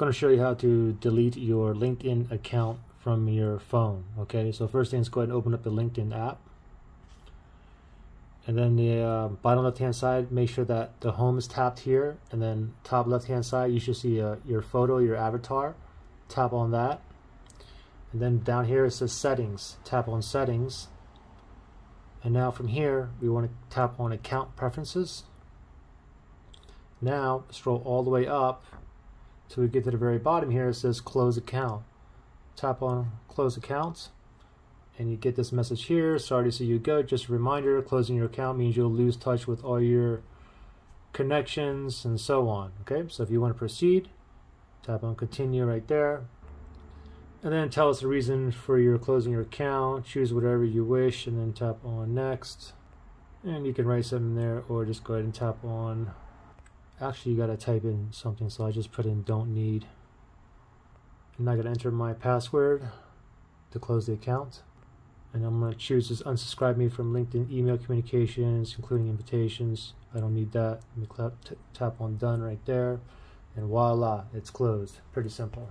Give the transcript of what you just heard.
going to show you how to delete your LinkedIn account from your phone. Okay, so first thing is go ahead and open up the LinkedIn app. And then the uh, bottom left hand side, make sure that the home is tapped here. And then top left hand side, you should see uh, your photo, your avatar. Tap on that. And then down here it says settings. Tap on settings. And now from here, we want to tap on account preferences. Now scroll all the way up till we get to the very bottom here. It says close account. Tap on close accounts and you get this message here. Sorry to see you go. Just a reminder, closing your account means you'll lose touch with all your connections and so on. Okay, so if you want to proceed, tap on continue right there. And then tell us the reason for your closing your account. Choose whatever you wish and then tap on next. And you can write something there or just go ahead and tap on actually you gotta type in something so I just put in don't need. I'm not gonna enter my password to close the account. And I'm gonna choose just unsubscribe me from LinkedIn email communications including invitations. I don't need that. Let me tap on done right there. And voila it's closed. Pretty simple